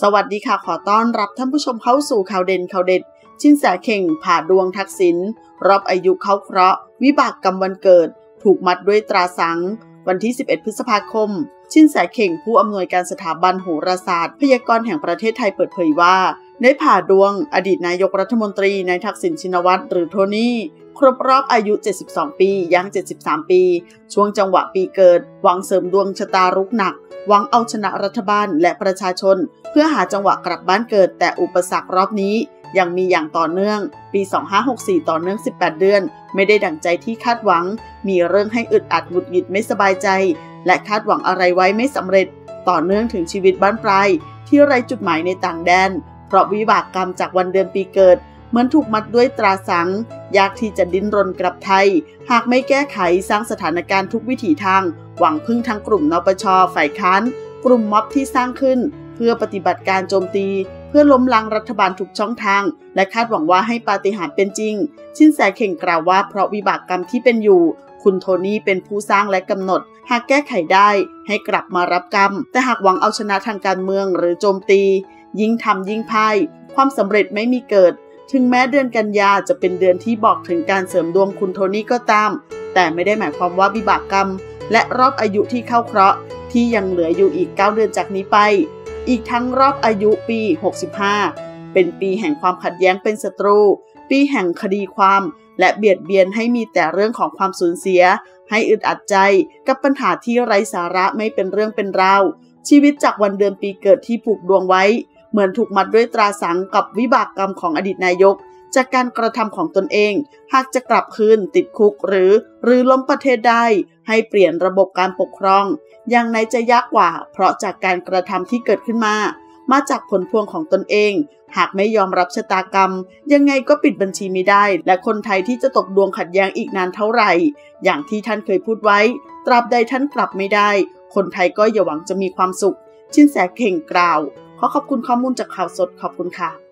สวัสดีค่ะ ขอต้อนรับท่านผู้ชมเข้าสู่ข่าวเด่นข่าวเด็ด ชินแสเข่งผ่าดวงทักษิณรอบอายุเข้าเคราะห์ วิบากกรรมวันเกิด ถูกมัดด้วยตราสัง วันที่ 11 พฤษภาคม ชินแสเข่งผู้อำนวยการสถาบันโหราศาสตร์ พยากรณ์แห่งประเทศไทยเปิดเผยว่าได้ผ่าดวงอดีตนายกรัฐมนตรีนายทักษิณชินวัตรหรือโทนี่ ครบรอบอายุ 72 ปีย่าง 73 ปี ช่วงจังหวะปีเกิด หวังเสริมดวงชะตารุกหนัก หวังเอาชนะรัฐบาลและประชาชน เพื่อหาจังหวะกลับบ้านเกิด แต่อุปสรรครอบนี้ยังมีอย่างต่อเนื่อง ปี 2564 ต่อเนื่อง 18 เดือน ไม่ได้ดั่งใจที่คาดหวัง มีเรื่องให้อึดอัดหงุดหงิดไม่สบายใจ และคาดหวังอะไรไว้ไม่สำเร็จ ต่อเนื่องถึงชีวิตบ้านปลายที่ไร้จุดหมายในต่างแดน เพราะวิบากกรรมจากวันเดือนปีเกิด เหมือนถูกมัดด้วยตราสัง ยากที่จะดิ้นรนกลับไทย หากไม่แก้ไขสร้างสถานการณ์ทุกวิถีทาง หวังพึ่งทั้งกลุ่มนปชฝ่ายค้าน กลุ่มม็อบที่สร้างขึ้น เพื่อปฏิบัติการโจมตี เพื่อล้มล้างรัฐบาลทุกช่องทาง และคาดหวังว่าให้ปาฏิหาริย์เป็นจริง ชินแสเข่งกล่าวว่าเพราะวิบากกรรมที่เป็นอยู่คุณโทนี่เป็นผู้สร้างและกำหนด หากแก้ไขได้ให้กลับมารับกรรม แต่หากหวังเอาชนะทางการเมืองหรือโจมตี ยิ่งทำยิ่งพ่าย ความสำเร็จไม่มีเกิด ถึงแม้เดือนกันยาจะเป็นเดือนที่บอกถึงการเสริมดวงคุณโทนี่ก็ตาม แต่ไม่ได้หมายความว่าวิบากกรรม และรอบอายุที่เข้าเคราะห์ที่ยังเหลืออยู่อีก 9 เดือนจากนี้ไป อีกทั้งรอบอายุปี 65 เป็นปีแห่งความขัดแย้งเป็นศัตรู ปีแห่งคดีความ และเบียดเบียนให้มีแต่เรื่องของความสูญเสีย ให้อึดอัดใจกับปัญหาที่ไร้สาระไม่เป็นเรื่องเป็นราวชีวิตจากวันเดือนปีเกิดที่ผูกดวงไว้ เหมือนถูกมัดด้วยตราสังกับวิบากกรรมของอดีตนายก จากการกระทำของตนเอง หากจะกลับคืนติดคุกหรือหรือล้มประเทศได้ให้เปลี่ยนระบบการปกครอง อย่างไหนจะยากกว่า เพราะจากการกระทำที่เกิดขึ้นมา มาจากผลพวงของตนเอง หากไม่ยอมรับชะตากรรม ยังไงก็ปิดบัญชีไม่ได้ และคนไทยที่จะตกดวงขัดแย้งอีกนานเท่าไหร่ อย่างที่ท่านเคยพูดไว้ ตราบใดท่านกลับไม่ได้ คนไทยก็อย่าหวังจะมีความสุขชินแสเข่งกล่าว ขอขอบคุณข้อมูลจากข่าวสดขอบคุณค่ะ